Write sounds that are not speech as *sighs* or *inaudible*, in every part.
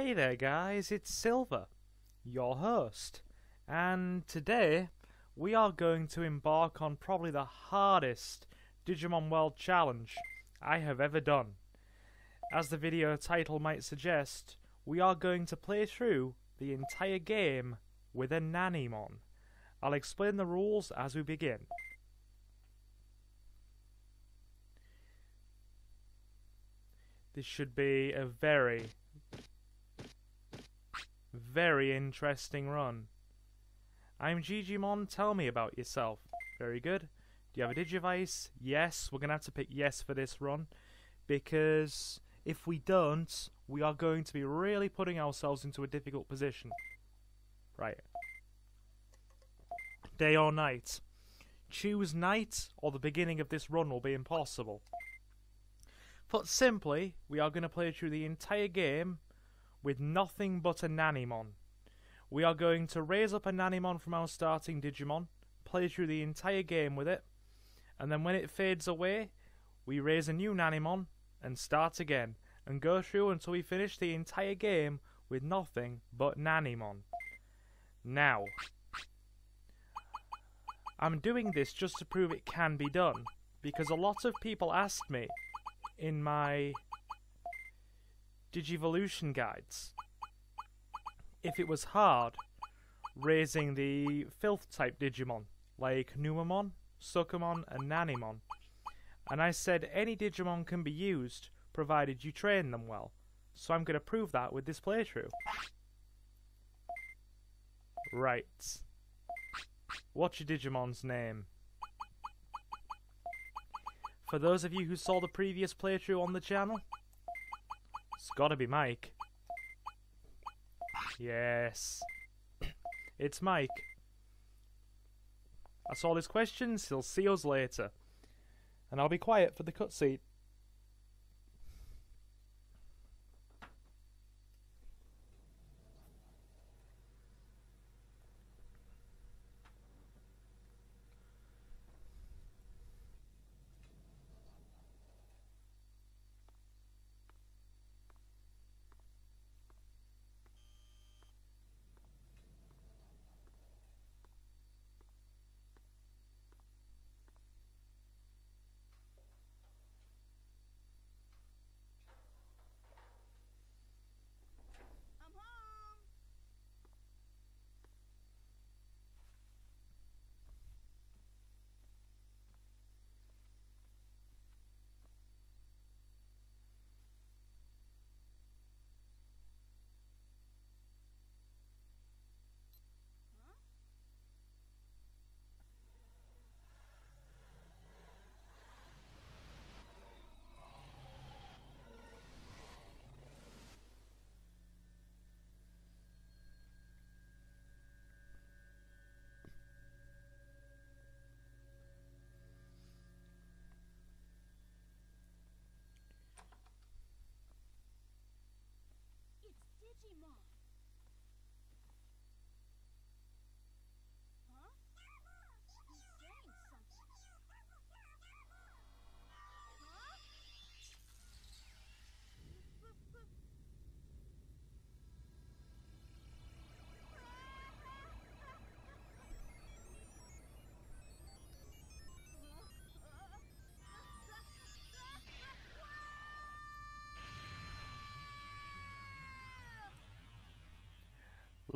Hey there, guys, it's Silver, your host, and today we are going to embark on probably the hardest Digimon World challenge I have ever done. As the video title might suggest, we are going to play through the entire game with a Nanimon. I'll explain the rules as we begin. This should be a very, very interesting run. I'm Jijimon, tell me about yourself. Very good. Do you have a Digivice? Yes, we're going to have to pick yes for this run. Because if we don't, we are going to be really putting ourselves into a difficult position. Right. Day or night. Choose night, or the beginning of this run will be impossible. Put simply, we are going to play through the entire game with nothing but a Nanimon. We are going to raise up a Nanimon from our starting Digimon, play through the entire game with it, and then when it fades away, we raise a new Nanimon and start again, and go through until we finish the entire game with nothing but Nanimon. Now, I'm doing this just to prove it can be done, because a lot of people asked me in my Digivolution guides if it was hard raising the filth type Digimon like Numamon, Sukamon, and Nanimon. And I said any Digimon can be used provided you train them well. So I'm going to prove that with this playthrough. Right. What's your Digimon's name? For those of you who saw the previous playthrough on the channel, it's gotta be Mike. Yes. *coughs* it's Mike. That's all his questions. He'll see us later. And I'll be quiet for the cutscene.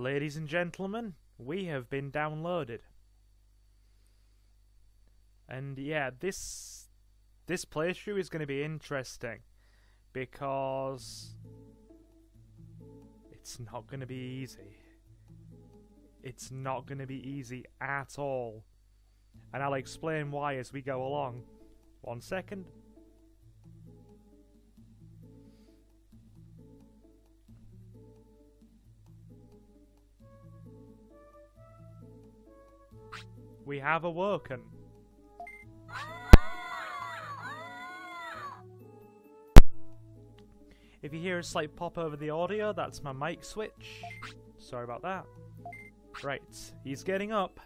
Ladies and gentlemen, we have been downloaded. And yeah, this this playthrough is going to be interesting because it's not going to be easy. It's not going to be easy at all. And I'll explain why as we go along. One second. We have awoken. If you hear a slight pop over the audio, that's my mic switch. Sorry about that. Right, he's getting up.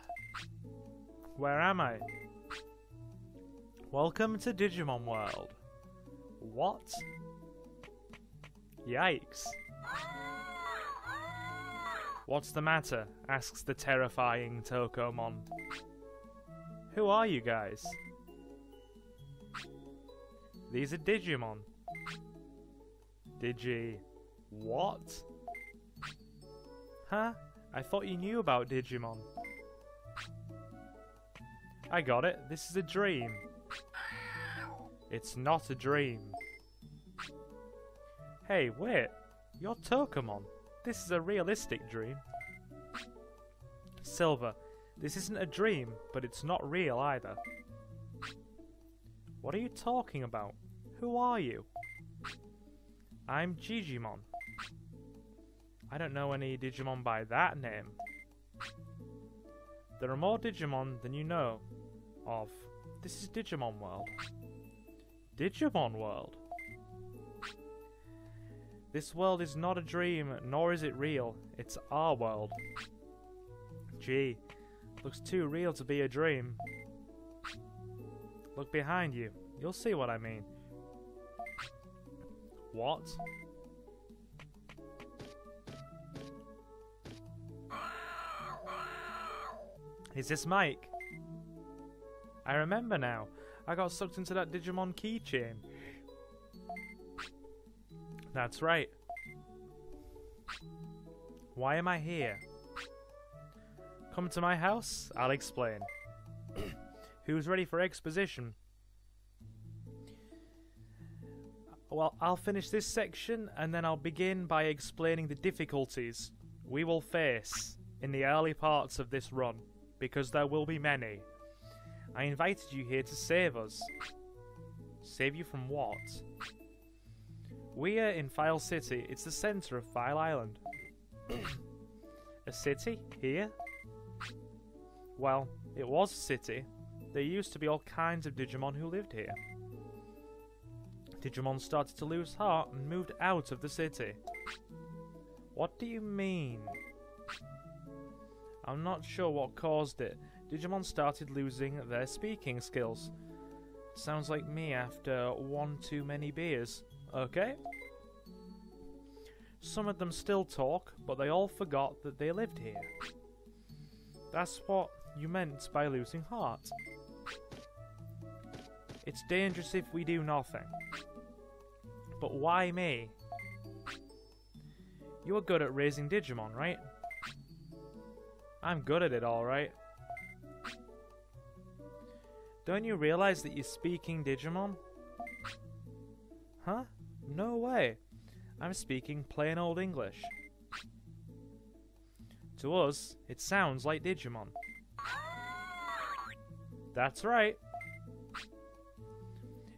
Where am I? Welcome to Digimon World. What? Yikes. What's the matter? asks the terrifying Tokomon. Who are you guys? These are Digimon. Digi. What? Huh? I thought you knew about Digimon. I got it. This is a dream. It's not a dream. Hey, wait. You're Tokomon. This is a realistic dream. Silver. This isn't a dream, but it's not real either. What are you talking about? Who are you? I'm Jijimon. I don't know any Digimon by that name. There are more Digimon than you know of. This is Digimon World. Digimon World? This world is not a dream, nor is it real. It's our world. Gee, looks too real to be a dream. Look behind you. You'll see what I mean. What? Is this Mike? I remember now. I got sucked into that Digimon keychain. That's right. Why am I here? Come to my house? I'll explain. *clears throat* Who's ready for exposition? Well, I'll finish this section and then I'll begin by explaining the difficulties we will face in the early parts of this run, because there will be many. I invited you here to save us. Save you from what? We are in File City. It's the centre of File Island. a city? Here? Well, it was a city. There used to be all kinds of Digimon who lived here. Digimon started to lose heart and moved out of the city. What do you mean? I'm not sure what caused it. Digimon started losing their speaking skills. Sounds like me after one too many beers. Okay? Some of them still talk, but they all forgot that they lived here. That's what you meant by losing heart. It's dangerous if we do nothing. But why me? You're good at raising Digimon, right? I'm good at it, alright. Don't you realize that you're speaking Digimon? Huh? No way. I'm speaking plain old English. To us, it sounds like Digimon. That's right.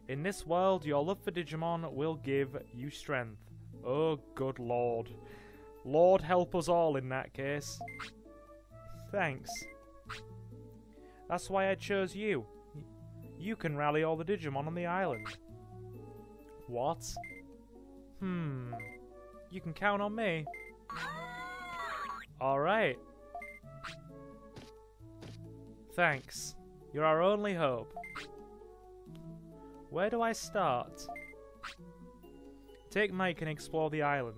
In this world, your love for Digimon will give you strength. Oh, good lord. Lord help us all in that case. Thanks. That's why I chose you. You can rally all the Digimon on the island. What? Hmm. You can count on me. Alright. Thanks. You're our only hope. Where do I start? Take Mike and explore the island.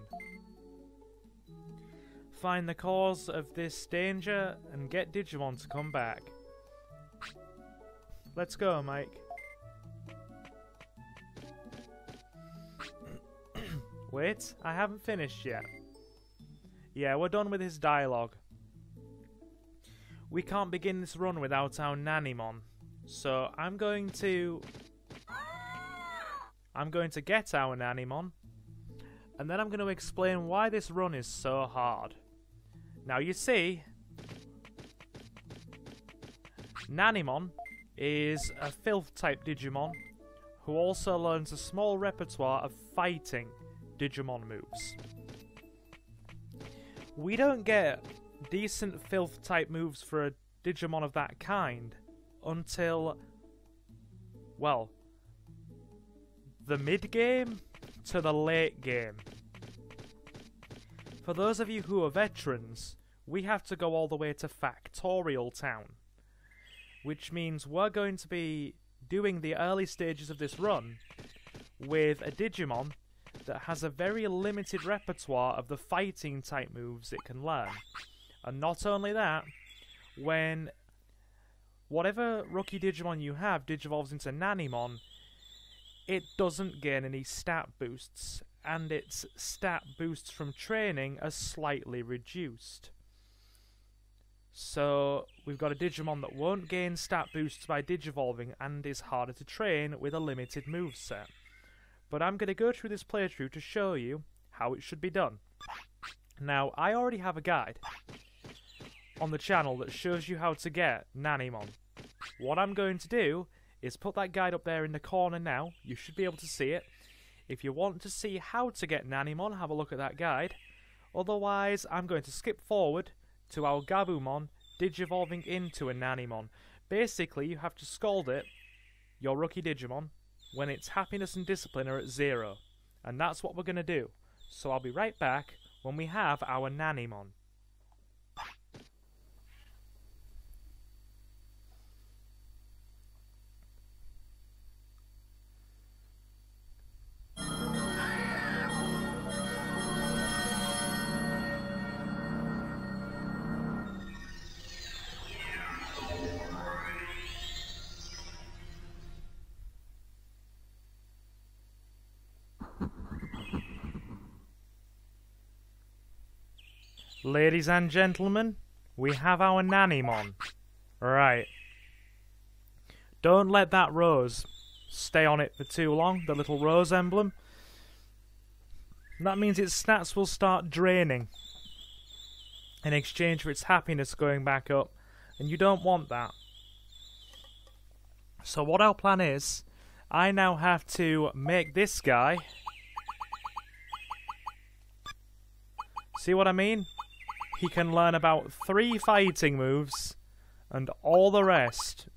Find the cause of this danger and get Digimon to come back. Let's go, Mike. Wait, I haven't finished yet. Yeah, we're done with his dialogue. We can't begin this run without our Nanimon. So I'm going to... I'm going to get our Nanimon. And then I'm going to explain why this run is so hard. Now you see... Nanimon is a filth type Digimon who also learns a small repertoire of fighting Digimon moves. We don't get decent filth type moves for a Digimon of that kind until, well, the mid game to the late game. For those of you who are veterans, we have to go all the way to Factorial Town, which means we're going to be doing the early stages of this run with a Digimon that has a very limited repertoire of the fighting type moves it can learn. And not only that, when whatever rookie Digimon you have digivolves into Nanimon, it doesn't gain any stat boosts, and its stat boosts from training are slightly reduced. So we've got a Digimon that won't gain stat boosts by digivolving and is harder to train with a limited moveset. But I'm going to go through this playthrough to show you how it should be done. Now, I already have a guide on the channel that shows you how to get Nanimon. What I'm going to do is put that guide up there in the corner now. You should be able to see it. If you want to see how to get Nanimon, have a look at that guide. Otherwise, I'm going to skip forward to our Gabumon digivolving into a Nanimon. Basically, you have to scald it, your rookie Digimon, when its happiness and discipline are at zero. And that's what we're going to do. So I'll be right back when we have our Nanimon. Ladies and gentlemen, we have our Nanimon. Right. Don't let that rose stay on it for too long, the little rose emblem. That means its stats will start draining in exchange for its happiness going back up, and you don't want that. So what our plan is, I now have to make this guy... See what I mean? He can learn about three fighting moves, and all the rest,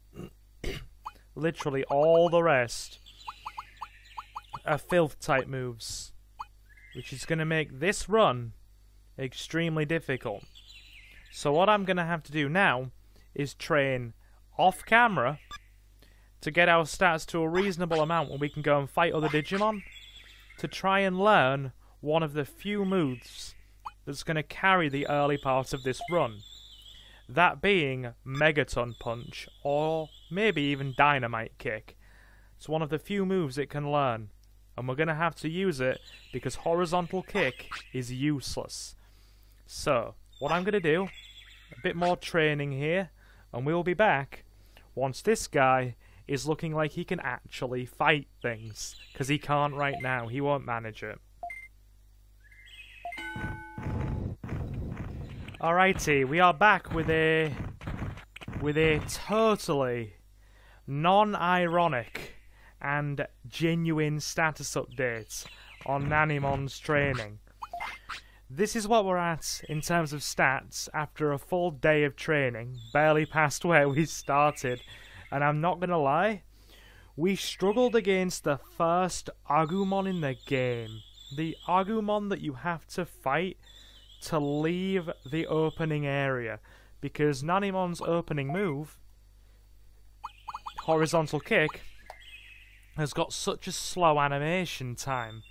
*coughs* literally all the rest, are filth type moves, which is going to make this run extremely difficult. So what I'm going to have to do now is train off camera to get our stats to a reasonable amount when we can go and fight other Digimon to try and learn one of the few moves that's going to carry the early part of this run. That being Megaton Punch, or maybe even Dynamite Kick. It's one of the few moves it can learn, and we're going to have to use it because Horizontal Kick is useless. So, what I'm going to do, a bit more training here, and we'll be back once this guy is looking like he can actually fight things, because he can't right now, he won't manage it. Alrighty, we are back with a with a totally non-ironic and genuine status update on Nanimon's training. This is what we're at in terms of stats after a full day of training, barely past *laughs* where we started, and I'm not gonna lie, we struggled against the first Agumon in the game. The Agumon that you have to fight to leave the opening area because Nanimon's opening move, horizontal kick, has got such a slow animation time.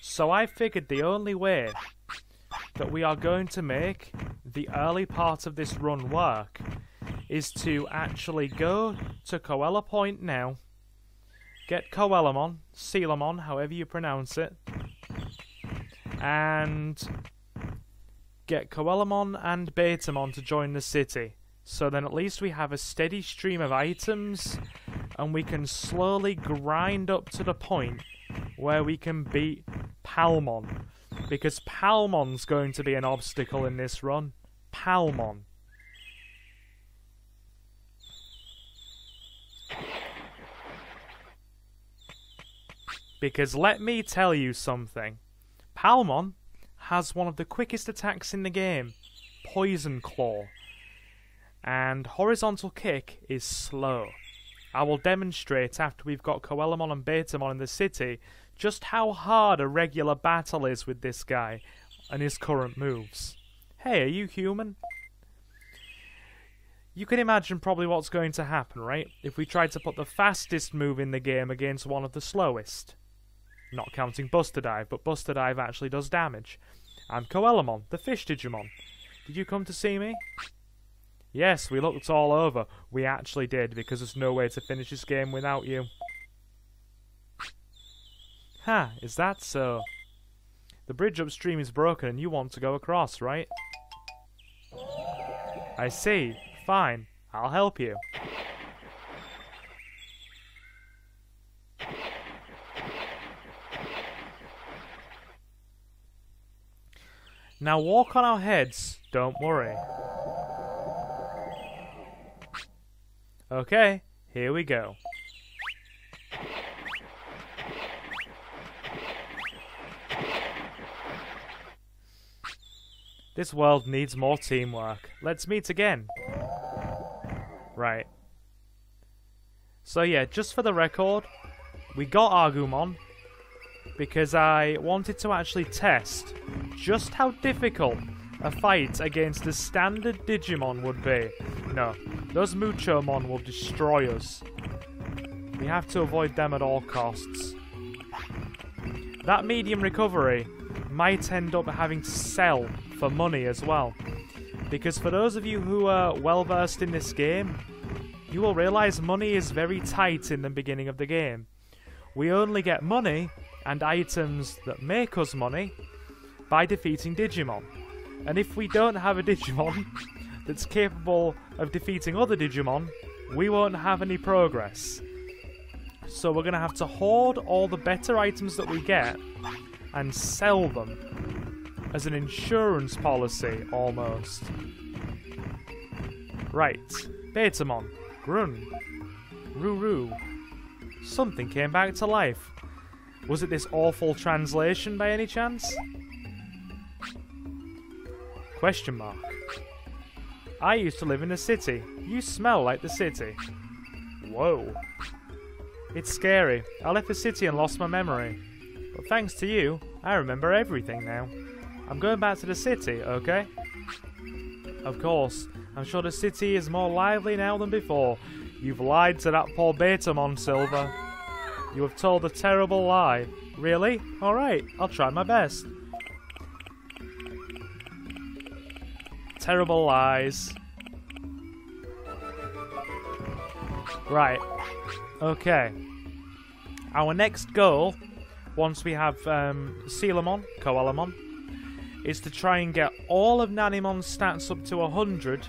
So I figured the only way that we are going to make the early part of this run work is to actually go to Coela Point now, get Coelamon, Sealamon, however you pronounce it, and get Coelamon and Betamon to join the city. So then at least we have a steady stream of items and we can slowly grind up to the point where we can beat Palmon. Because Palmon's going to be an obstacle in this run. Palmon. Because let me tell you something. Palmon has one of the quickest attacks in the game, Poison Claw. And Horizontal Kick is slow. I will demonstrate after we've got Coelamon and Betamon in the city just how hard a regular battle is with this guy and his current moves. Hey, are you human? You can imagine probably what's going to happen, right? If we tried to put the fastest move in the game against one of the slowest. not counting Buster Dive, but Buster Dive actually does damage. I'm Coelamon, the fish Digimon. Did you come to see me? Yes, we looked all over. We actually did, because there's no way to finish this game without you. Ha, is that so? The bridge upstream is broken and you want to go across, right? I see. Fine. I'll help you. Now walk on our heads, don't worry. Okay, here we go. This world needs more teamwork. Let's meet again. Right. So yeah, just for the record, we got Agumon because I wanted to actually test just how difficult a fight against the standard Digimon would be. No, those Muchomon will destroy us. We have to avoid them at all costs. That medium recovery might end up having to sell for money as well. Because for those of you who are well versed in this game, you will realise money is very tight in the beginning of the game. We only get money and items that make us money by defeating Digimon. And if we don't have a Digimon *laughs* that's capable of defeating other Digimon, we won't have any progress. So we're going to have to hoard all the better items that we get and sell them as an insurance policy almost. Right, Betamon, Grun, Ruru. Something came back to life. Was it this awful translation by any chance? Question mark. I used to live in the city. You smell like the city. Whoa. It's scary. I left the city and lost my memory. But thanks to you, I remember everything now. I'm going back to the city, okay? Of course. I'm sure the city is more lively now than before. You've lied to that poor Betamon, Silver. You have told a terrible lie. Really? Alright, I'll try my best. Terrible lies. Right. Okay. Our next goal, once we have um, Coelamon, Coelamon, is to try and get all of Nanimon's stats up to 100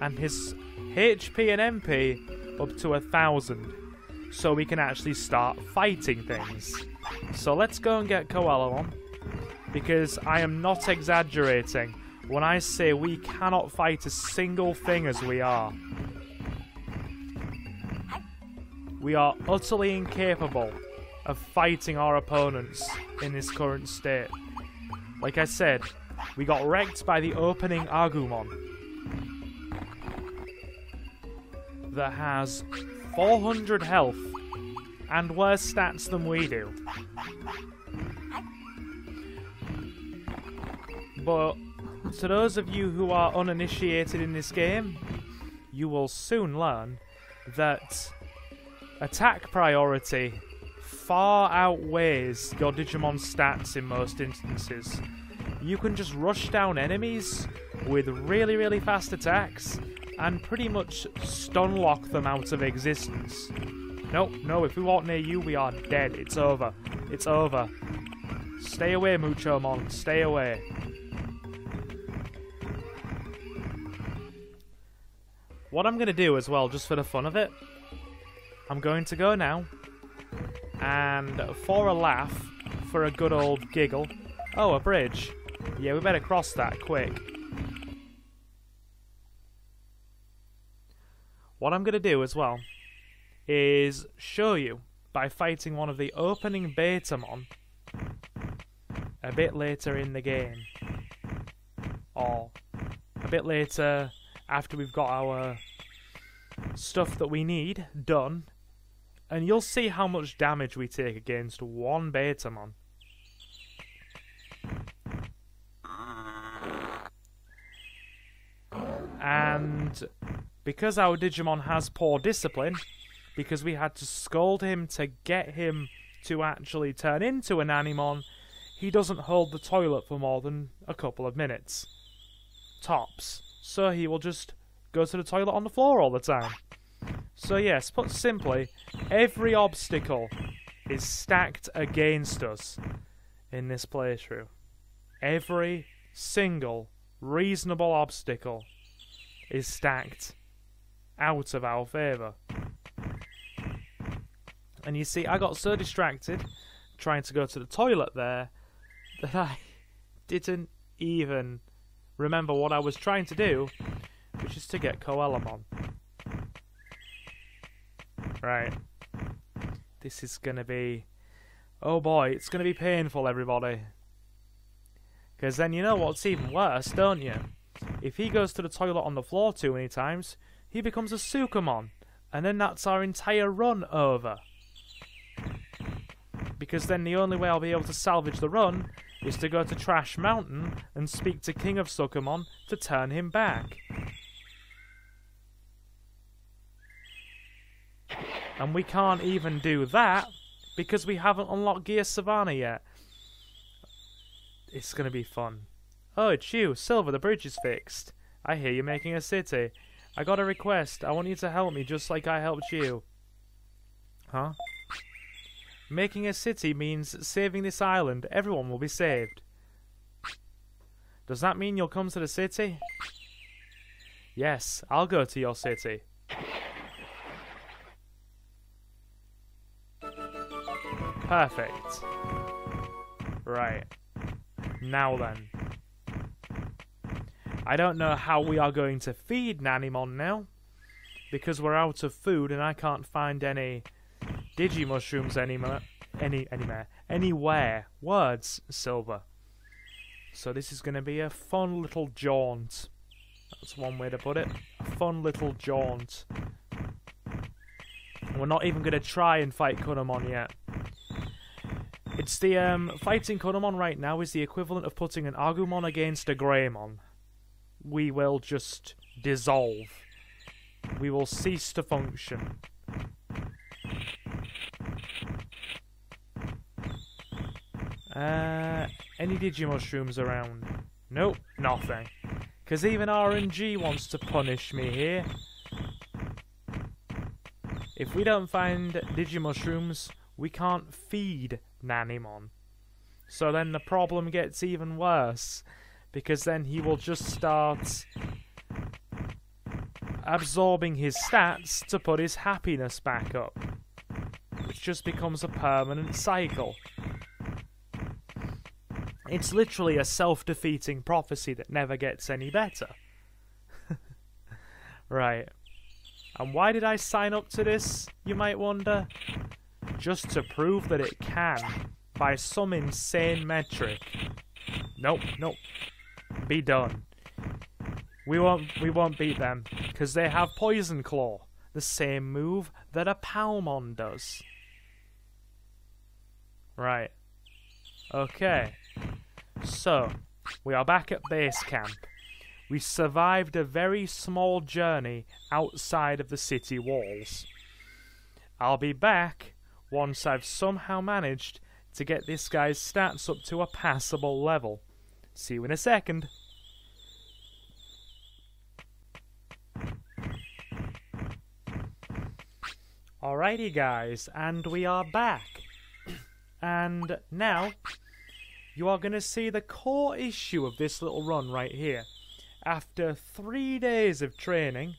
and his HP and MP up to 1000 so we can actually start fighting things. So let's go and get Coelamon, because I am not exaggerating when I say we cannot fight a single thing as we are. We are utterly incapable of fighting our opponents in this current state. Like I said, we got wrecked by the opening Agumon that has 400 health and worse stats than we do. But to those of you who are uninitiated in this game, you will soon learn that attack priority far outweighs your Digimon stats in most instances. You can just rush down enemies with really, really fast attacks and pretty much stun lock them out of existence. No, no, if we walk near you, we are dead. It's over. It's over. Stay away, Muchomon. Stay away. What I'm going to do as well, just for the fun of it, I'm going to go now, and for a laugh, for a good old giggle, oh, a bridge. Yeah, we better cross that quick. What I'm going to do as well is show you by fighting one of the opening Betamon a bit later in the game. Or a bit later after we've got our stuff that we need done. And you'll see how much damage we take against one Betamon. And because our Digimon has poor discipline, because we had to scold him to get him to actually turn into a Nanimon, he doesn't hold the toilet for more than a couple of minutes. Tops. So he will just go to the toilet on the floor all the time. So, yes, put simply, every obstacle is stacked against us in this playthrough. Every single reasonable obstacle is stacked out of our favour. And you see, I got so distracted trying to go to the toilet there that I *laughs* didn't even remember what I was trying to do, which is to get Coelamon. Right. This is gonna be. Oh boy, it's gonna be painful, everybody. Because then you know what's even worse, don't you? If he goes to the toilet on the floor too many times, he becomes a Sukamon. And then that's our entire run over. Because then the only way I'll be able to salvage the run is to go to Trash Mountain and speak to King of Sukamon to turn him back. And we can't even do that because we haven't unlocked Gear Savannah yet. It's gonna be fun. Oh, it's you, Silver, the bridge is fixed. I hear you're making a city. I got a request. I want you to help me just like I helped you. Huh? Making a city means saving this island. Everyone will be saved. Does that mean you'll come to the city? Yes, I'll go to your city. Perfect. Right. Now then. I don't know how we are going to feed Nanimon now. Because we're out of food and I can't find any digi mushrooms anymore. Any, anywhere. Anywhere. Words, Silver. So this is going to be a fun little jaunt. That's one way to put it. A fun little jaunt. We're not even going to try and fight Kunemon yet. It's the, um, fighting Kunemon right now is the equivalent of putting an Agumon against a Greymon. We will just dissolve. We will cease to function. Uh, any Digimushrooms around? Nope, nothing. Because even RNG wants to punish me here. If we don't find Digimushrooms, we can't feed Nanimon. So then the problem gets even worse. Because then he will just start absorbing his stats to put his happiness back up. Which just becomes a permanent cycle. It's literally a self defeating prophecy that never gets any better. *laughs* right. And why did I sign up to this, you might wonder? Just to prove that it can, by some insane metric. Nope, nope. Be done. We won't we won't beat them, because they have Poison Claw, the same move that a Palmon does. Right. Okay. So, we are back at base camp. We survived a very small journey outside of the city walls. I'll be back once I've somehow managed to get this guy's stats up to a passable level. See you in a second. Alrighty guys, and we are back. and now you are going to see the core issue of this little run right here. After three days of training,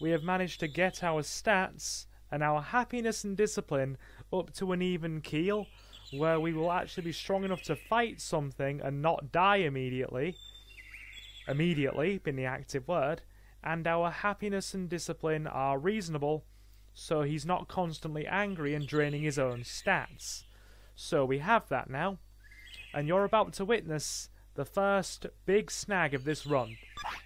we have managed to get our stats and our happiness and discipline up to an even keel, where we will actually be strong enough to fight something and not die immediately. Immediately, being the active word, and our happiness and discipline are reasonable, so he's not constantly angry and draining his own stats. So we have that now and you're about to witness the first big snag of this run,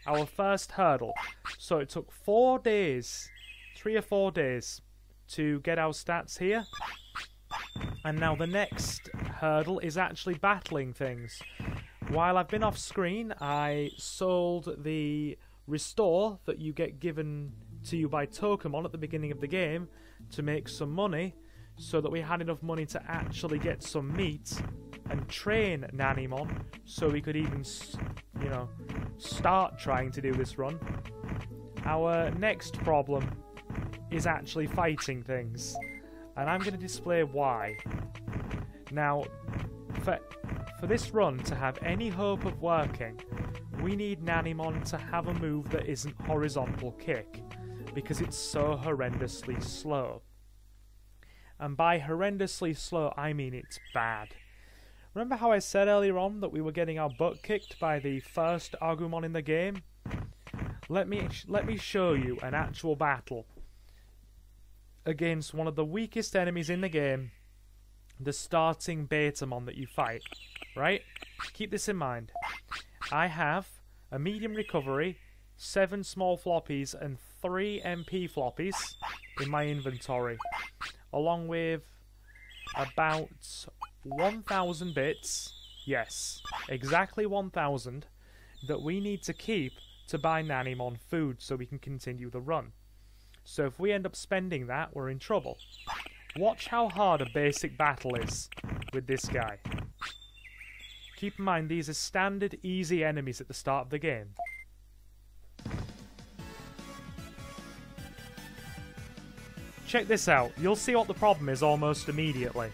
our first hurdle. So it took four days, three or four days, to get our stats here. And now the next hurdle is actually battling things. While I've been off screen, I sold the restore that you get given to you by Tokomon at the beginning of the game to make some money so that we had enough money to actually get some meat and train Nanimon so we could even, you know, start trying to do this run. Our next problem is actually fighting things, and I'm going to display why. Now, for, for this run to have any hope of working, we need Nanimon to have a move that isn't horizontal kick, because it's so horrendously slow. And by horrendously slow, I mean it's bad. Remember how I said earlier on that we were getting our butt kicked by the first Agumon in the game? Let me let me show you an actual battle against one of the weakest enemies in the game, the starting Betamon that you fight. Right? Keep this in mind. I have a medium recovery, seven small floppies, and three MP floppies in my inventory, along with about 1,000 bits. Yes, exactly 1,000 that we need to keep to buy Nanimon food so we can continue the run. So if we end up spending that, we're in trouble. Watch how hard a basic battle is with this guy. Keep in mind, these are standard easy enemies at the start of the game. Check this out. You'll see what the problem is almost immediately.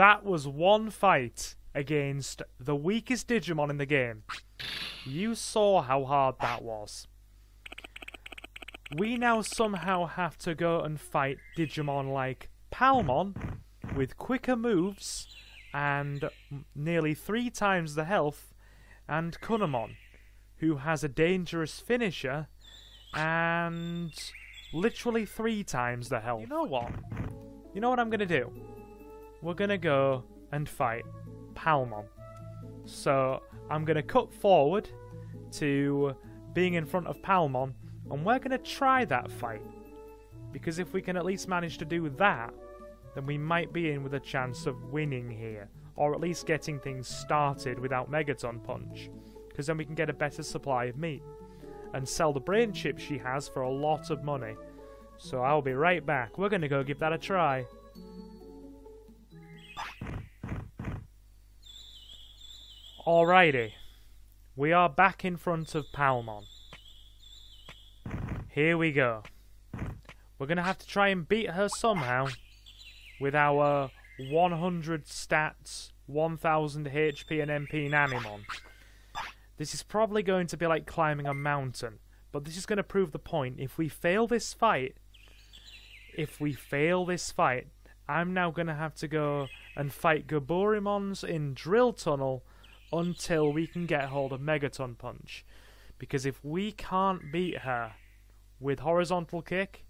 That was one fight against the weakest Digimon in the game. You saw how hard that was. We now somehow have to go and fight Digimon like Palmon with quicker moves and nearly three times the health, and Kunemon, who has a dangerous finisher and literally three times the health. You know what? You know what I'm gonna do? We're gonna go and fight Palmon. So I'm gonna cut forward to being in front of Palmon, and we're gonna try that fight. Because if we can at least manage to do that, then we might be in with a chance of winning here, or at least getting things started without Megaton Punch. Because then we can get a better supply of meat and sell the brain chip she has for a lot of money. So I'll be right back. We're gonna go give that a try. Alrighty. We are back in front of Palmon. Here we go. We're going to have to try and beat her somehow with our 100 stats, 1000 HP and MP Nanimon. This is probably going to be like climbing a mountain, but this is going to prove the point. If we fail this fight, if we fail this fight, I'm now going to have to go and fight Goburimons in Drill Tunnel until we can get hold of Megaton Punch. Because if we can't beat her with Horizontal Kick,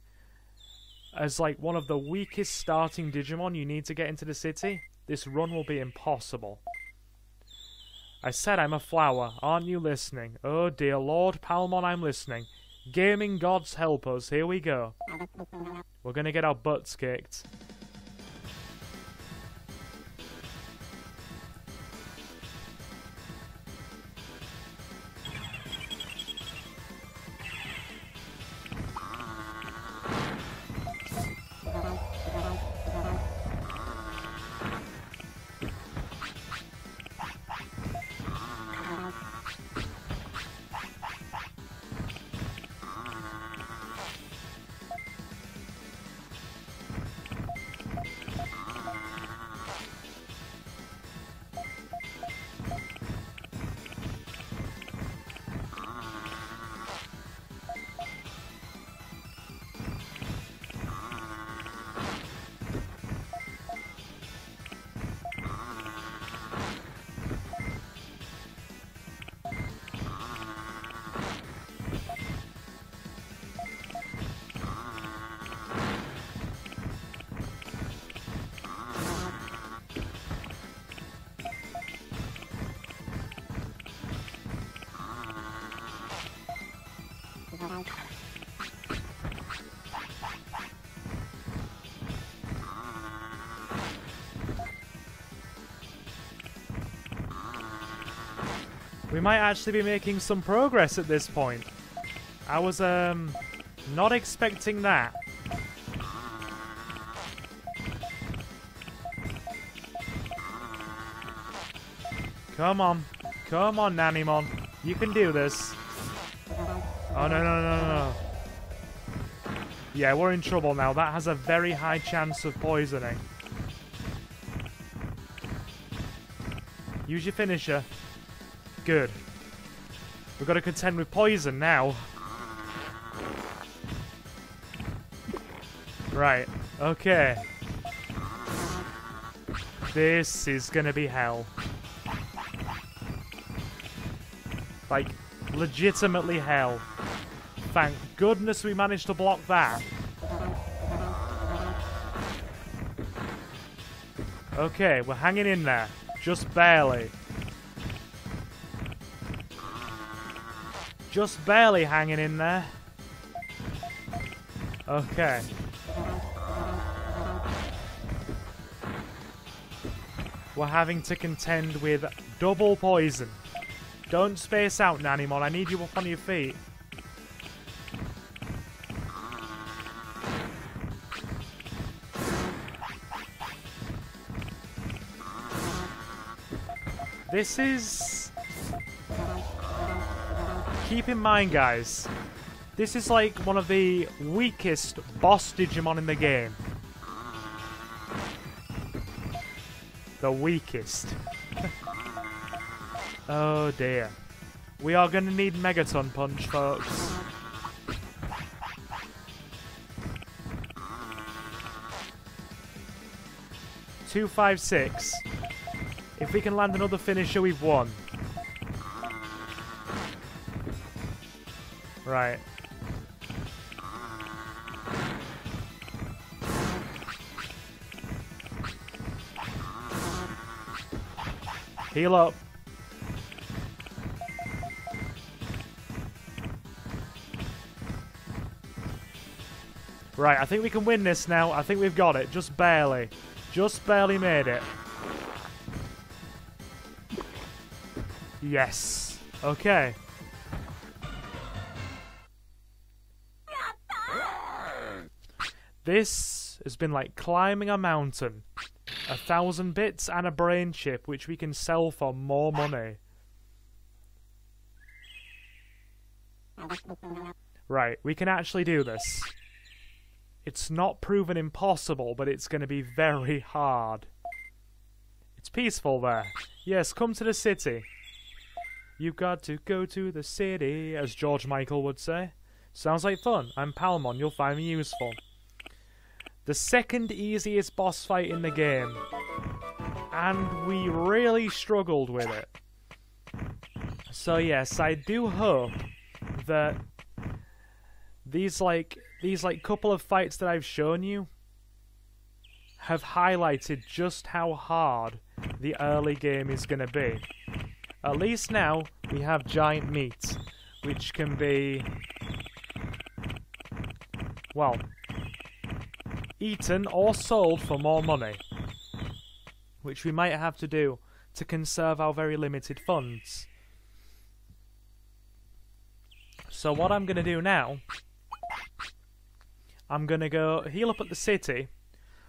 as like one of the weakest starting Digimon you need to get into the city, this run will be impossible. I said I'm a flower, aren't you listening? Oh dear Lord Palmon, I'm listening. Gaming gods help us, here we go. We're gonna get our butts kicked. We might actually be making some progress at this point. I was, um, not expecting that. Come on. Come on, Nanimon. You can do this. Oh, no, no, no, no. Yeah, we're in trouble now. That has a very high chance of poisoning. Use your finisher. Good. We've got to contend with poison now. Right. Okay. This is gonna be hell. Like, legitimately hell. Thank goodness we managed to block that. Okay, we're hanging in there. Just barely. Just barely hanging in there. Okay. We're having to contend with double poison. Don't space out, Nanimon. I need you up on your feet. This is... Keep in mind, guys, this is like one of the weakest boss Digimon in the game. The weakest. *laughs* oh dear. We are going to need Megaton Punch, folks. Two, five, six. If we can land another finisher, we've won. Right. Heal up. Right, I think we can win this now. I think we've got it. Just barely. Just barely made it. Yes. Okay. This has been like climbing a mountain. A thousand bits and a brain chip, which we can sell for more money. Right, we can actually do this. It's not proven impossible, but it's going to be very hard. It's peaceful there. Yes, come to the city. You've got to go to the city, as George Michael would say. Sounds like fun. I'm Palmon, you'll find me useful. The second easiest boss fight in the game. And we really struggled with it. So yes, I do hope that these like these like couple of fights that I've shown you have highlighted just how hard the early game is going to be. At least now we have giant meat, which can be well eaten or sold for more money, which we might have to do to conserve our very limited funds. So what I'm going to do now, I'm going to go heal up at the city,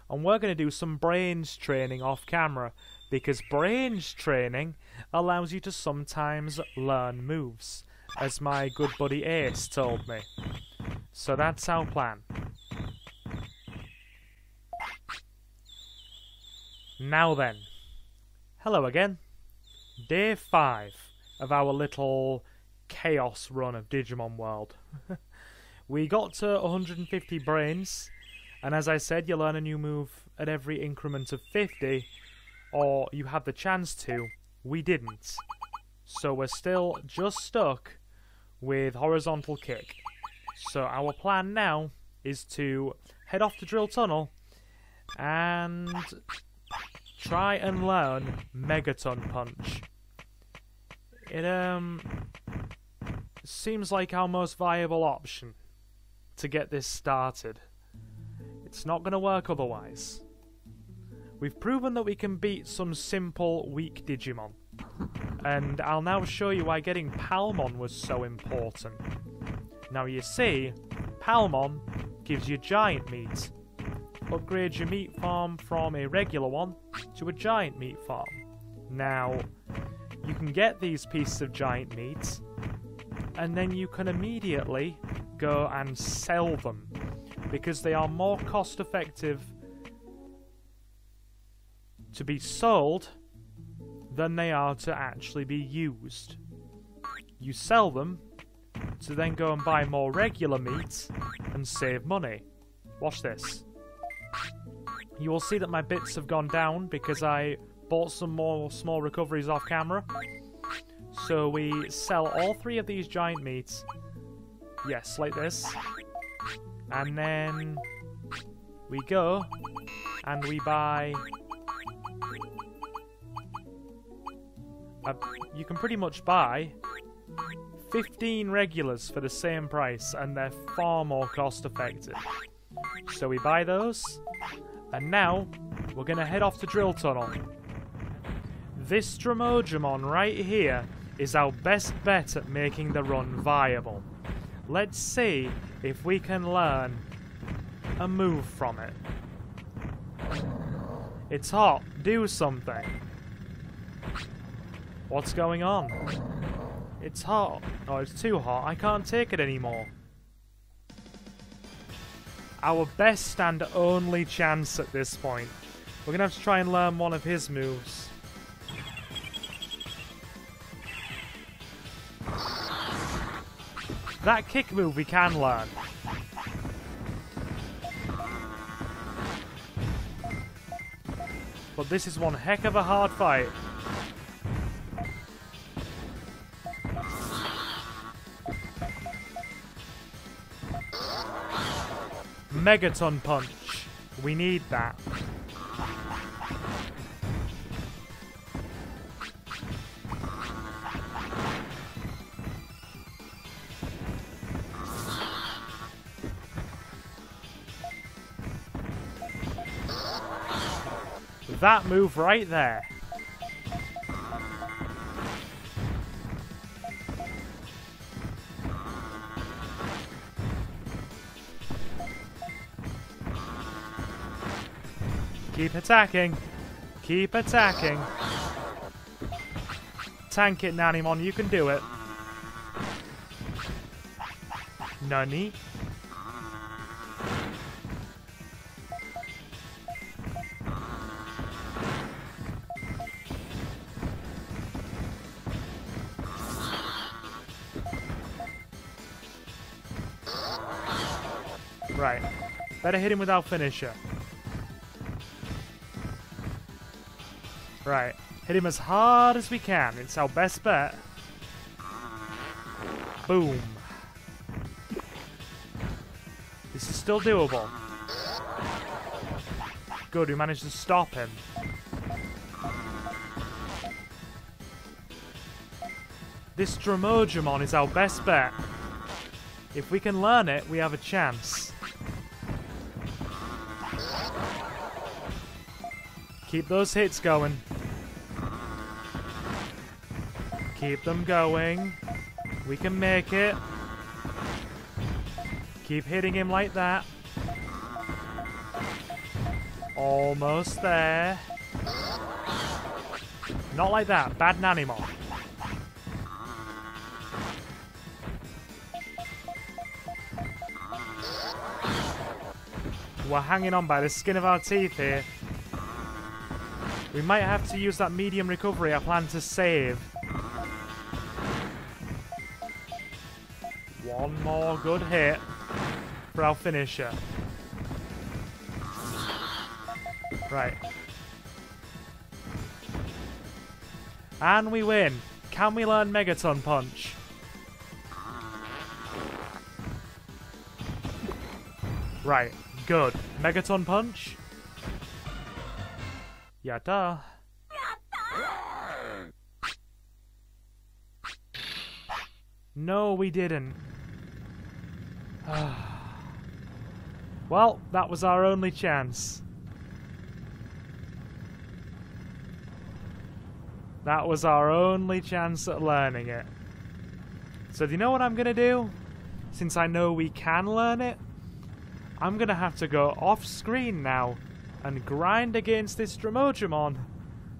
and we're going to do some brains training off camera, because brains training allows you to sometimes learn moves, as my good buddy Ace told me. So that's our plan. Now then, hello again. Day 5 of our little chaos run of Digimon World. *laughs* we got to 150 brains, and as I said, you learn a new move at every increment of 50, or you have the chance to. We didn't. So we're still just stuck with Horizontal Kick. So our plan now is to head off to Drill Tunnel and try and learn Megaton Punch. It um seems like our most viable option to get this started. It's not going to work otherwise. We've proven that we can beat some simple, weak Digimon. And I'll now show you why getting Palmon was so important. Now you see, Palmon gives you giant meat. Upgrades your meat farm from a regular one to a giant meat farm. Now, you can get these pieces of giant meat, and then you can immediately go and sell them because they are more cost effective to be sold than they are to actually be used. You sell them to then go and buy more regular meat and save money. Watch this. You will see that my bits have gone down because I bought some more small recoveries off camera. So we sell all three of these giant meats. Yes, like this. And then we go and we buy uh, you can pretty much buy 15 regulars for the same price and they're far more cost effective. So we buy those and now we're going to head off to Drill Tunnel. This Drimogemon right here is our best bet at making the run viable. Let's see if we can learn a move from it. It's hot. Do something. What's going on? It's hot. Oh, it's too hot. I can't take it anymore. Our best and only chance at this point. We're going to have to try and learn one of his moves. That kick move we can learn. But this is one heck of a hard fight. Megaton Punch. We need that. That move right there. Keep attacking. Keep attacking. Tank it, Nanimon. You can do it. Nani? Right. Better hit him without finisher. Right. Hit him as hard as we can. It's our best bet. Boom. This is still doable. Good, we managed to stop him. This Drimogemon is our best bet. If we can learn it, we have a chance. Keep those hits going. Keep them going. We can make it. Keep hitting him like that. Almost there. Not like that. Bad Nanimon. We're hanging on by the skin of our teeth here. We might have to use that medium recovery I plan to save. More good hit for our finisher. Right. And we win. Can we learn Megaton Punch? Right. Good. Megaton Punch? Yatta. No, we didn't. *sighs* well, that was our only chance. That was our only chance at learning it. So do you know what I'm gonna do? Since I know we can learn it, I'm gonna have to go off screen now and grind against this Drimogemon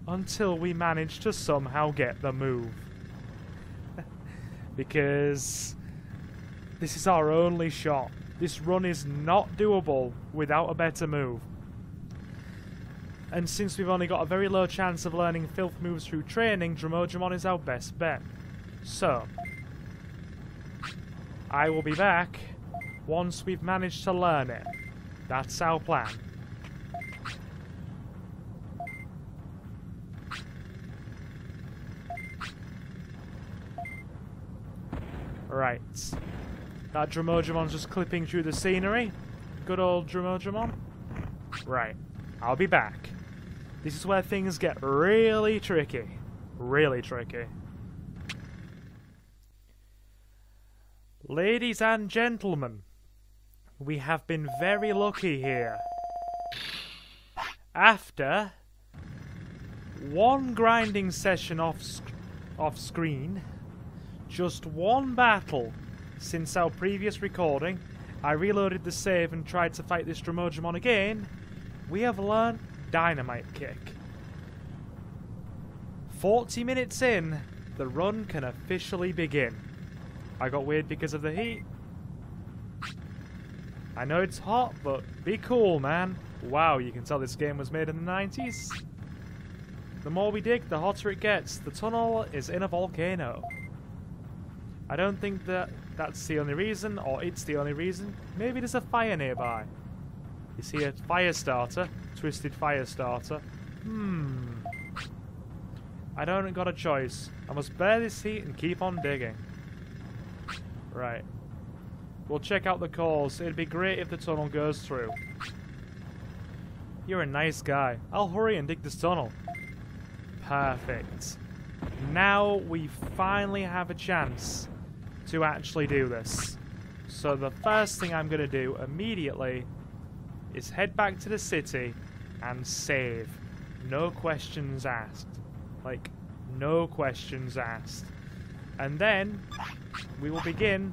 until we manage to somehow get the move. *laughs* because this is our only shot. This run is not doable without a better move. And since we've only got a very low chance of learning filth moves through training, Drimogemon is our best bet. So, I will be back once we've managed to learn it. That's our plan. Right. That Drimogemon's just clipping through the scenery. Good old Drimogemon. Right. I'll be back. This is where things get really tricky. Really tricky. Ladies and gentlemen, we have been very lucky here. After one grinding session off sc off screen, just one battle since our previous recording, I reloaded the save and tried to fight this Drimogemon again. We have learned Dynamite Kick. 40 minutes in, the run can officially begin. I got weird because of the heat. I know it's hot, but be cool, man. Wow, you can tell this game was made in the 90s. The more we dig, the hotter it gets. The tunnel is in a volcano. I don't think that that's the only reason, or it's the only reason. Maybe there's a fire nearby. You see a fire starter, twisted fire starter. Hmm. I don't got a choice. I must bear this heat and keep on digging. Right. We'll check out the cause. It'd be great if the tunnel goes through. You're a nice guy. I'll hurry and dig this tunnel. Perfect. Now we finally have a chance to actually do this. So the first thing I'm going to do immediately is head back to the city and save. No questions asked. Like, no questions asked. And then we will begin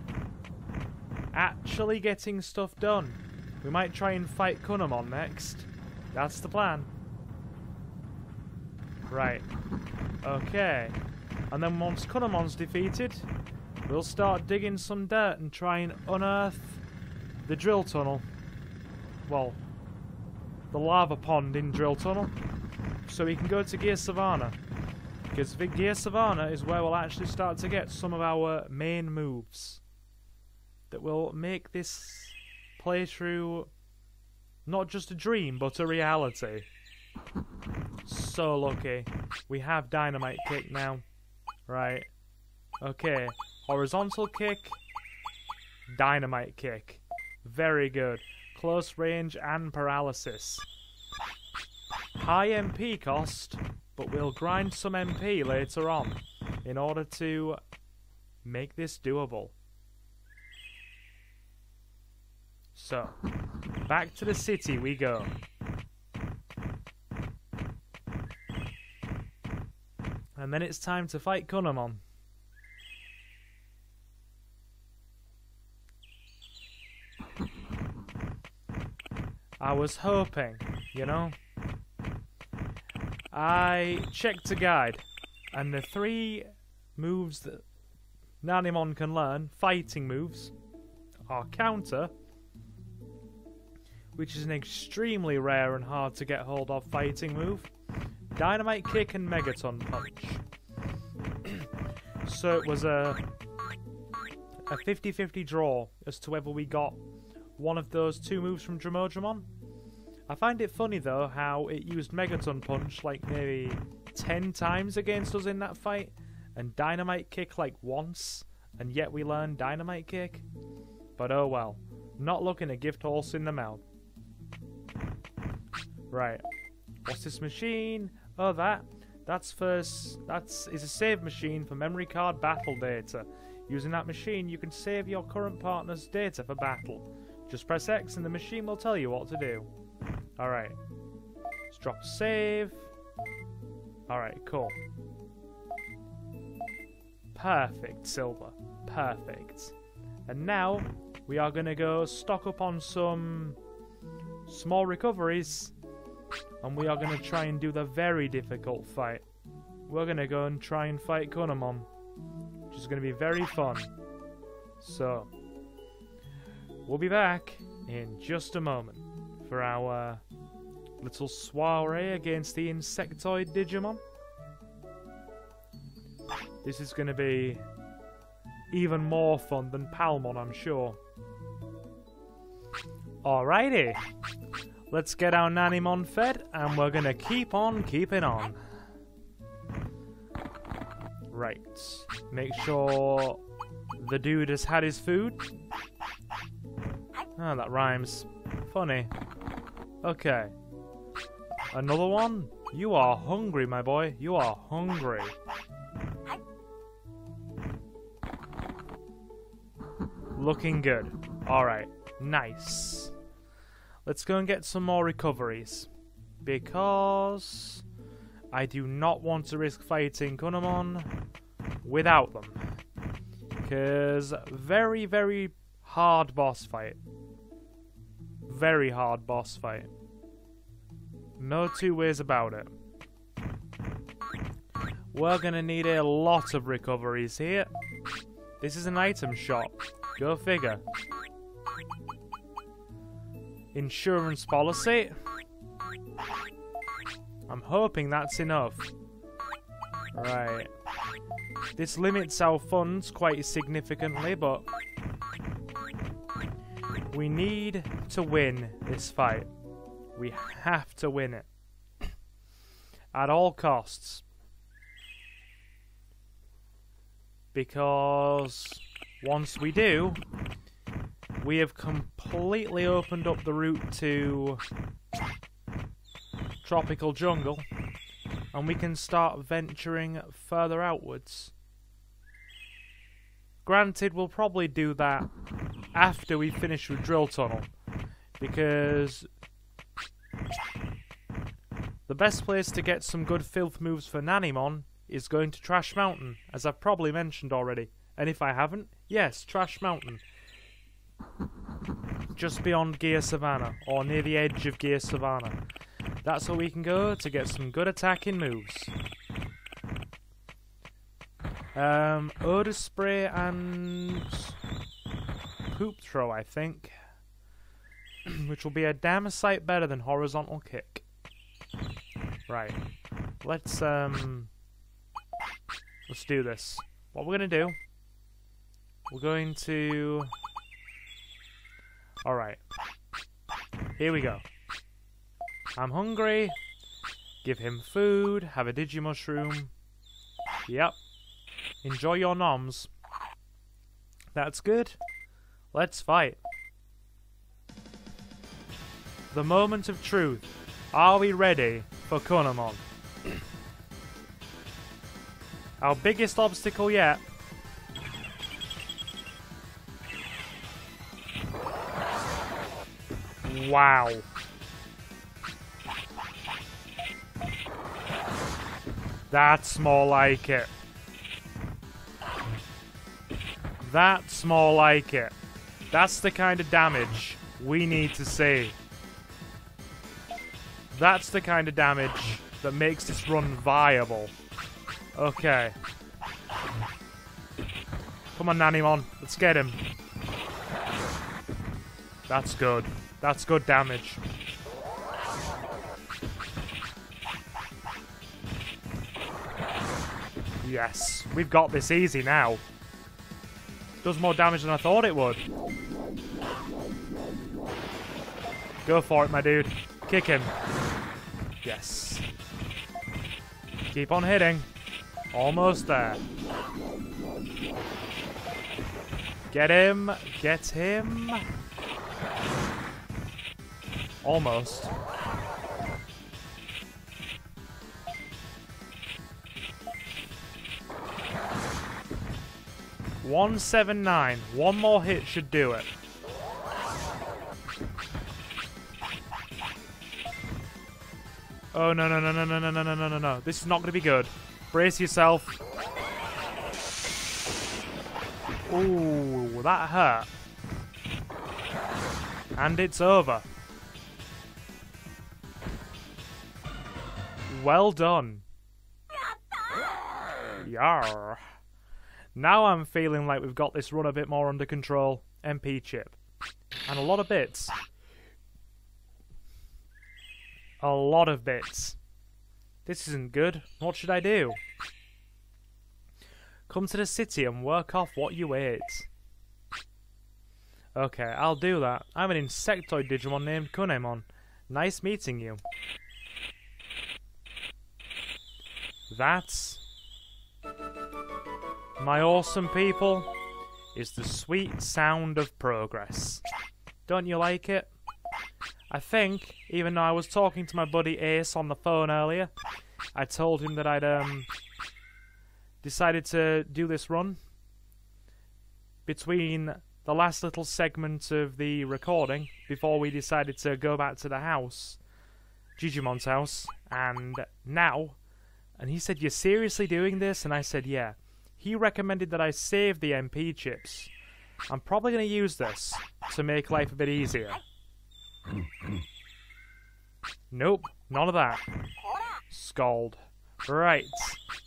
actually getting stuff done. We might try and fight Kunemon next. That's the plan. Right. Okay. And then once Kunemon's defeated, we'll start digging some dirt and try and unearth the drill tunnel. Well, the lava pond in drill tunnel. So we can go to Gear Savannah. Because Gear Savannah is where we'll actually start to get some of our main moves. That will make this playthrough not just a dream, but a reality. So lucky. We have Dynamite Kick now. Right. Okay. Horizontal kick. Dynamite kick. Very good. Close range and paralysis. High MP cost, but we'll grind some MP later on in order to make this doable. So, back to the city we go. And then it's time to fight Kunemon. I was hoping, you know. I checked the guide, and the three moves that Nanimon can learn, fighting moves, are counter, which is an extremely rare and hard to get hold of fighting move, dynamite kick, and megaton punch. *clears throat* so it was a a 50-50 draw as to whether we got one of those two moves from Drimogemon. I find it funny though how it used Megaton Punch like maybe 10 times against us in that fight and Dynamite Kick like once and yet we learned Dynamite Kick. But oh well, not looking a gift horse in the mouth. Right, what's this machine? Oh that, that's for, that's is a save machine for memory card battle data. Using that machine you can save your current partner's data for battle. Just press X and the machine will tell you what to do. Alright. Let's drop save. Alright, cool. Perfect, Silver. Perfect. And now we are going to go stock up on some small recoveries. And we are going to try and do the very difficult fight. We're going to go and try and fight Kunemon. Which is going to be very fun. So, we'll be back in just a moment for our little soiree against the insectoid Digimon. This is going to be even more fun than Palmon, I'm sure. Alrighty, let's get our Nanimon fed, and we're going to keep on keeping on. Right, make sure the dude has had his food. Ah, that rhymes. Funny. Okay. Another one? You are hungry, my boy. You are hungry. Looking good. Alright. Nice. Let's go and get some more recoveries. Because... I do not want to risk fighting Kunemon without them. Because very, very hard boss fight. Very hard boss fight. No two ways about it. We're gonna need a lot of recoveries here. This is an item shop. Go figure. Insurance policy. I'm hoping that's enough. Right. This limits our funds quite significantly, but we need to win this fight. We have to win it. At all costs. Because once we do, we have completely opened up the route to tropical jungle and we can start venturing further outwards. Granted, we'll probably do that after we finish with Drill Tunnel because the best place to get some good filth moves for Nanimon is going to Trash Mountain, as I've probably mentioned already. And if I haven't, yes, Trash Mountain. Just beyond Gear Savannah, or near the edge of Gear Savannah. That's where we can go to get some good attacking moves. Um, Odor Spray and Poop Throw, I think. *clears throat* Which will be a damn sight better than Horizontal Kick. Right. Let's, um... Let's do this. What we're going to do... We're going to... Alright. Here we go. I'm hungry. Give him food. Have a Digimushroom. Yep. Enjoy your noms. That's good. Let's fight. The moment of truth. Are we ready for Kunemon? *clears throat* Our biggest obstacle yet. Wow. That's more like it. That's more like it. That's the kind of damage we need to see. That's the kind of damage that makes this run viable. Okay. Come on, Nanimon. Let's get him. That's good. That's good damage. Yes. We've got this easy now. Does more damage than I thought it would. Go for it, my dude. Kick him. Yes. Keep on hitting. Almost there. Get him. Get him. Almost. One seven nine. One more hit should do it. Oh no no no no no no no no no no no! This is not going to be good. Brace yourself. Ooh, that hurt. And it's over. Well done. Yarr. Now I'm feeling like we've got this run a bit more under control. MP chip. And a lot of bits. A lot of bits. This isn't good. What should I do? Come to the city and work off what you ate. Okay, I'll do that. I'm an insectoid Digimon named Kunemon. Nice meeting you. That's my awesome people is the sweet sound of progress. Don't you like it? I think, even though I was talking to my buddy Ace on the phone earlier, I told him that I'd um decided to do this run between the last little segment of the recording before we decided to go back to the house, Jijimon's house, and now. And he said, You're seriously doing this? And I said, Yeah. He recommended that I save the MP chips. I'm probably going to use this to make life a bit easier. nope, none of that. Scald. Right,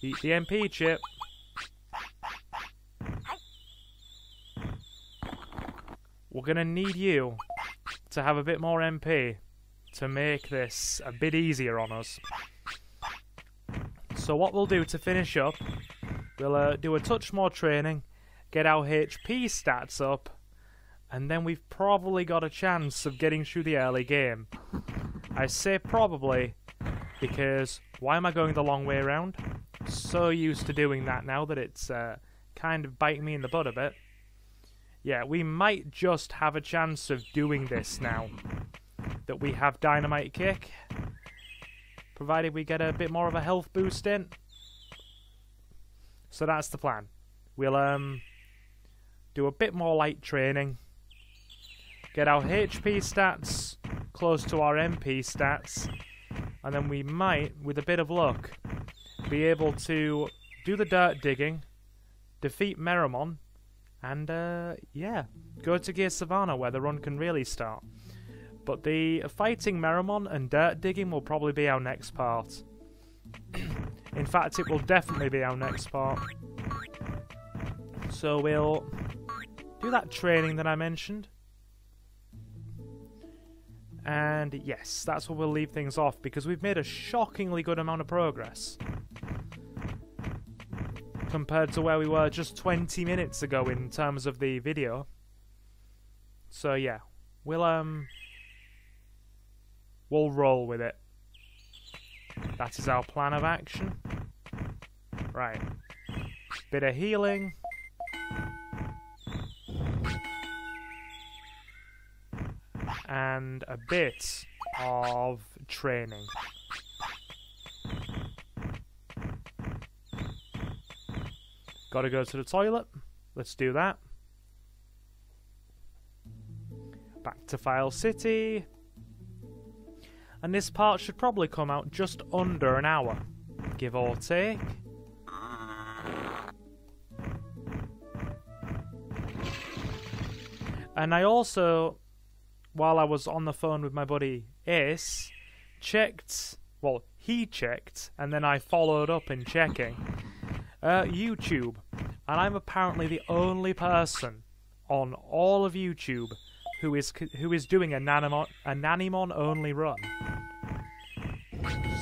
eat the MP chip. We're going to need you to have a bit more MP to make this a bit easier on us. So what we'll do to finish up, we'll uh, do a touch more training, get our HP stats up, and then we've probably got a chance of getting through the early game. I say probably because why am I going the long way around? So used to doing that now that it's uh, kind of biting me in the butt a bit. Yeah, we might just have a chance of doing this now that we have Dynamite Kick provided we get a bit more of a health boost in. So that's the plan. We'll um do a bit more light training, get our HP stats close to our MP stats, and then we might, with a bit of luck, be able to do the dirt digging, defeat Meramon, and uh, yeah, go to Gear Savannah where the run can really start. But the fighting Meramon and dirt digging will probably be our next part. *clears throat* In fact, it will definitely be our next part. So we'll do that training that I mentioned. And yes, that's where we'll leave things off because we've made a shockingly good amount of progress. Compared to where we were just 20 minutes ago in terms of the video. So yeah, we'll um We'll roll with it. That is our plan of action. Right. Bit of healing. And a bit of training. Gotta go to the toilet. Let's do that. Back to File City and this part should probably come out just under an hour, give or take. And I also, while I was on the phone with my buddy Ace, checked, well, he checked, and then I followed up in checking, uh, YouTube. And I'm apparently the only person on all of YouTube who is who is doing a Nanimon a Nanimon only run.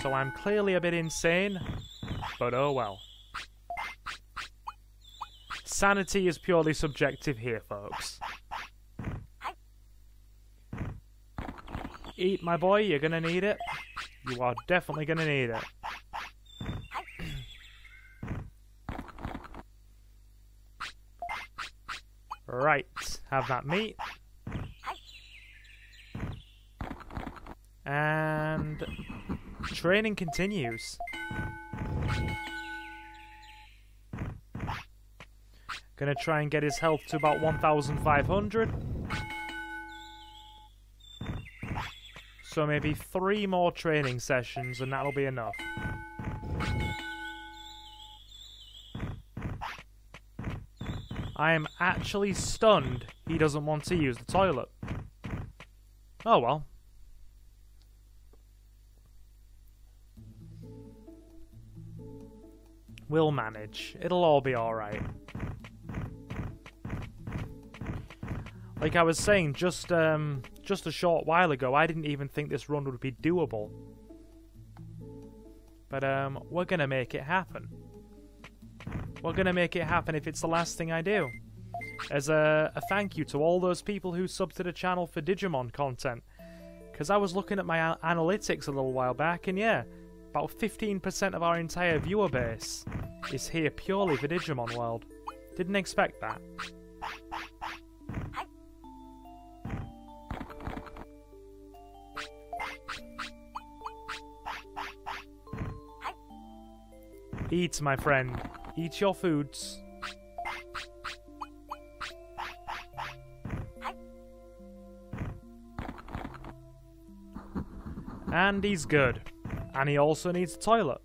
So I'm clearly a bit insane, but oh well. Sanity is purely subjective here, folks. Eat, my boy, you're gonna need it. You are definitely gonna need it. Right, have that meat. And training continues. Gonna try and get his health to about 1,500. So maybe three more training sessions and that'll be enough. I am actually stunned he doesn't want to use the toilet. Oh well. We'll manage. It'll all be alright. Like I was saying just um just a short while ago, I didn't even think this run would be doable. But um we're gonna make it happen. We're gonna make it happen if it's the last thing I do. As a, a thank you to all those people who sub to the channel for Digimon content. Because I was looking at my analytics a little while back, and yeah, about 15% of our entire viewer base is here purely for Digimon World. Didn't expect that. Eat, my friend. Eat your foods. And he's good. And he also needs a toilet.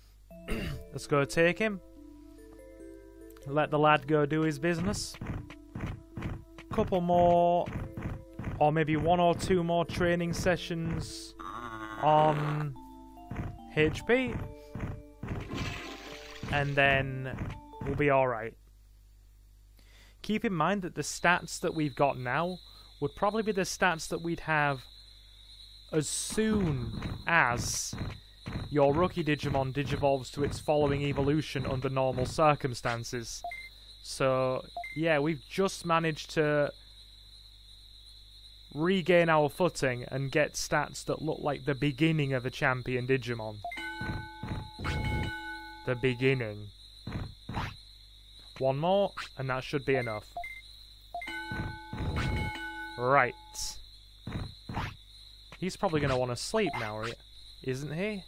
*clears throat* Let's go take him. Let the lad go do his business. Couple more, or maybe one or two more training sessions on HP. And then we'll be alright. Keep in mind that the stats that we've got now would probably be the stats that we'd have as soon as your rookie Digimon digivolves to its following evolution under normal circumstances. So, yeah, we've just managed to regain our footing and get stats that look like the beginning of a champion Digimon. The beginning. One more, and that should be enough. Right. He's probably going to want to sleep now, isn't he?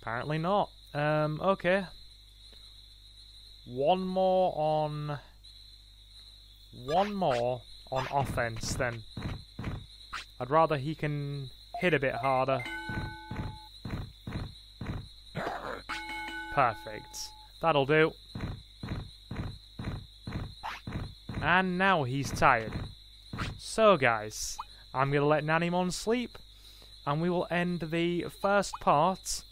Apparently not. Um, okay. One more on... One more on offense, then. I'd rather he can hit a bit harder. Perfect. That'll do. And now he's tired. So, guys, I'm going to let Nanimon sleep, and we will end the first part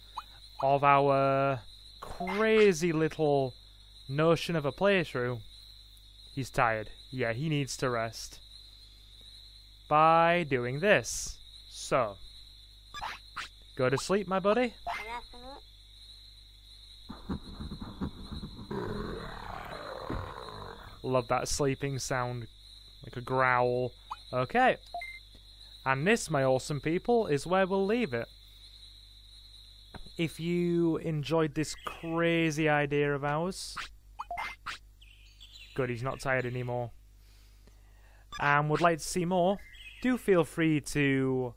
of our crazy little notion of a playthrough. He's tired. Yeah, he needs to rest. By doing this. So, go to sleep, my buddy. Love that sleeping sound, like a growl. Okay. And this, my awesome people, is where we'll leave it. If you enjoyed this crazy idea of ours, good, he's not tired anymore, and would like to see more, do feel free to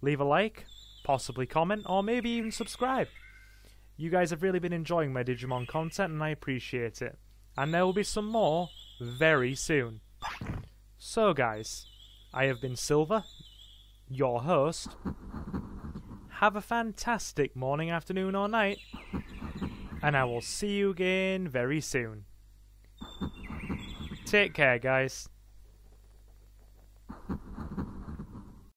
leave a like, possibly comment, or maybe even subscribe. You guys have really been enjoying my Digimon content, and I appreciate it. And there will be some more very soon. So, guys, I have been Silver, your host. Have a fantastic morning, afternoon, or night, and I will see you again very soon. Take care, guys.